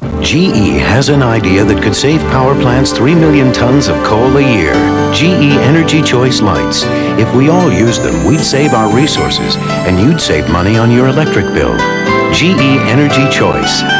GE has an idea that could save power plants 3 million tons of coal a year. GE Energy Choice Lights. If we all used them, we'd save our resources, and you'd save money on your electric bill. GE Energy Choice.